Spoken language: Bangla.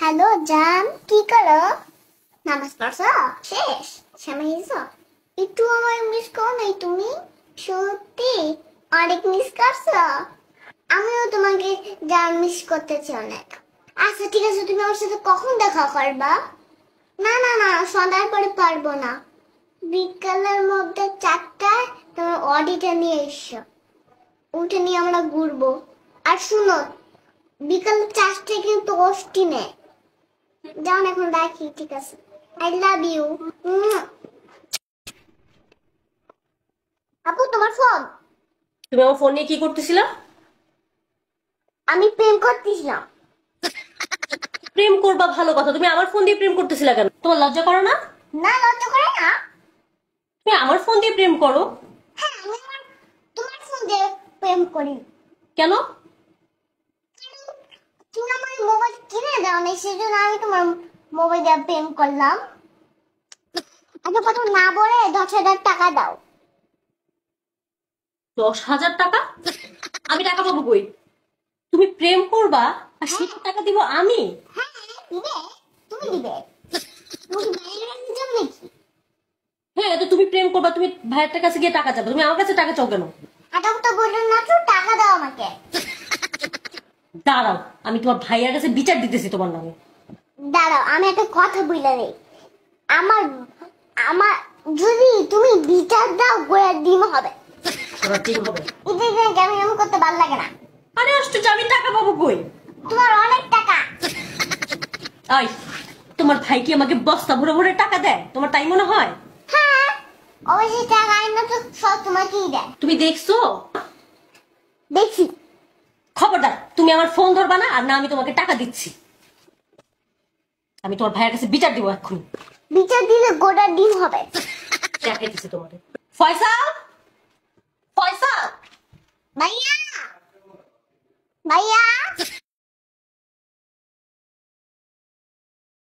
হ্যালো, জান, কি করো? নামাজ পড়ছো? শেষ শ্যামা হিসো একটু আমার মিস করো নাই তুমি? সত্যি, অনেক মিস করছ। আমিও তোমাকে জান মিস করতেছি অনেক। আচ্ছা ঠিক আছে, তুমি আমার সাথে কখন দেখা করবা? না না না, সন্ধ্যার পরে পারব না। বিকালের মধ্যে চারটায় তোমার অডিটা নিয়ে এসো। উঠে নিয়ে আমরা ঘুরবো। আর শুনো, বিকাল চারটায় কিন্তু অষ্টি নেই। যান এখন রাখি ঠিক আছে। আই লাভ ইউ আপু তোমার ফোন তুমি আমার ফোন নিয়ে কি করতেছিলা? আমি প্রেম করতেছিলাম। প্রেম করবা ভালো কথা। তুমি আমার ফোন দিয়ে প্রেম করতেছিলা কেন? তোমার লজ্জা করো না? না লজ্জা করে না। তুমি আমার ফোন দিয়ে প্রেম করো? হ্যাঁ আমি আমার তোমার ফোন দিয়ে প্রেম করি। কেন? তুমি আমার মোবাইল দাও না সেই জন্য আমি তোমার মোবাইল দিয়ে প্রেম করলাম। আচ্ছা প্রথম না বলে দশ হাজার টাকা দাও। দশ হাজার টাকা? আমি টাকা পাবো কই? তুমি প্রেম করবা আর সেটা টাকা দিব আমি? হ্যাঁ দিবে। তুমি দিবে। হ্যাঁ তো তুমি প্রেম করবা তুমি ভাইয়ের কাছে গিয়ে টাকা চাবে তুমি আমার কাছে টাকা চাও কেন? আটাও তো বললেন না তো টাকা দাও আমাকে। দাঁড়াও আমি তোমার ভাইয়ের কাছে বিচার দিতেছি তোমার নামে। দাঁড়াও আমি একটা কথা বলে নেই। আমার আমার যদি তুমি বিচার দাও গোড়ার ডিম হবে। করতে ভালো লাগে না। আরে আশ্চর্য আমি টাকা পাবো কই? তোমার অনেক টাকা। আই তোমার ভাই কি আমাকে বস্তা ভরে ভরে টাকা দেয়? তোমার তাই মনে হয়? হ্যাঁ অবশ্যই টাকা আইনা তো সব তোমাকেই দেয়। তুমি দেখছ? দেখছি। তুমি আমার ফোন ধরবা না আর না আমি তোমাকে টাকা দিচ্ছি। আমি তোমার ভাইয়ের কাছে বিচার দিব এখন বিচার দিলে গোটা ডিম হবে। দেখাইতেছি তোমাদের? ফয়সাল? ফয়সাল? ভাইয়া? ভাইয়া?